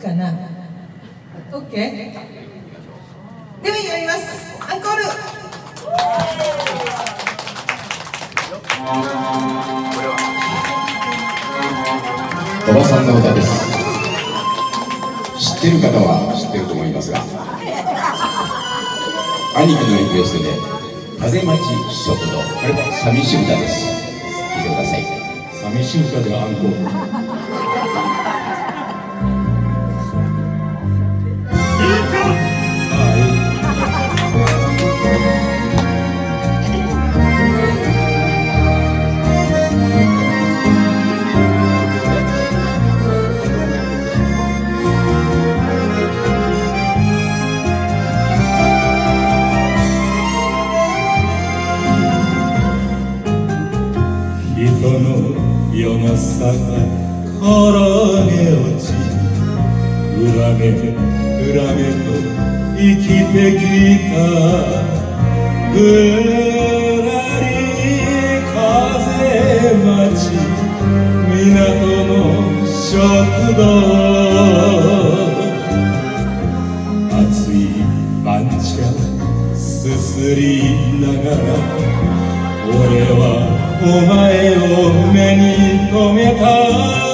かな。OK ではやります。アンコール。おばさんの歌です。知ってる方は知ってると思いますが兄貴のリクエストで風待ち食堂これは寂しい歌です。聴いてください。寂しい歌でアンコール世の中転げ落ち恨め恨めと生きてきた。ぐらり風待ち港の食堂。熱い番茶すすりながら俺はお前を目に留めた。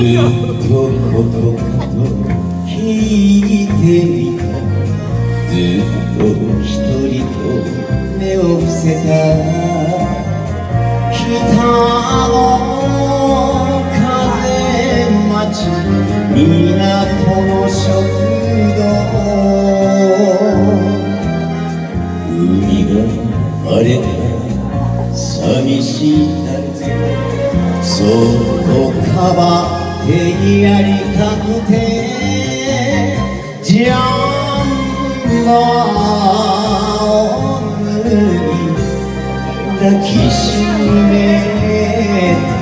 ことかと聞いてみたずっと一人と目を伏せた北の風待ち。港の食堂海が荒れた寂しい夏そっとかば手にやりたくてジャンボーを脱ぎ抱きしめて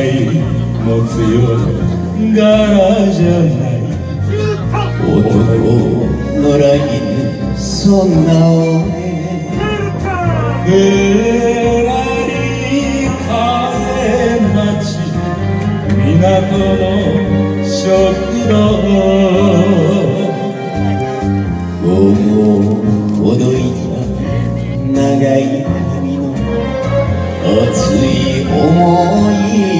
書体持つような柄じゃない男のらいぬそんな俺ぐらり風待ち港の食堂思うほどいた長い髪の熱い思い。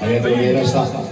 ありがとうございました。